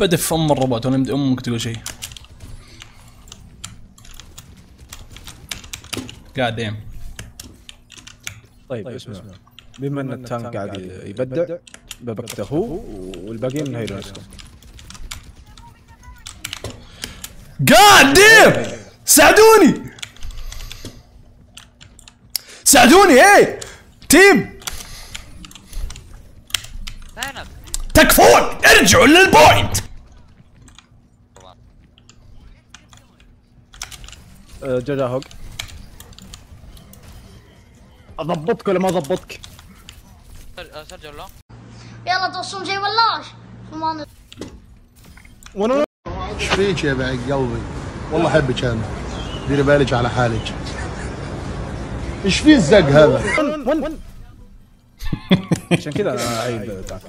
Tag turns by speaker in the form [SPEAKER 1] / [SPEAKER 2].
[SPEAKER 1] بدف ام الروبوت ولا يمدي أمك تقول شيء. قاعد ديم
[SPEAKER 2] طيب اسمع. بما إن ال tank قاعد يبدع ب pocket اخوه والباقيين hero نفسكم
[SPEAKER 1] قاعد ديم ساعدوني! ساعدوني إيه؟
[SPEAKER 3] team
[SPEAKER 1] تكفون! ارجعوا لل point
[SPEAKER 2] أه، جاجا hook أضبطك ولا ما أضبطك؟
[SPEAKER 3] سجل له
[SPEAKER 4] يلا توصلون شيء ولاش
[SPEAKER 2] وأنا
[SPEAKER 5] إيش فيك يا بعد قلبي. والله أحبك أنا. ديري بالك على حالك. إيش في الزق هذا؟
[SPEAKER 2] عشان كذا أنا عيب تعرف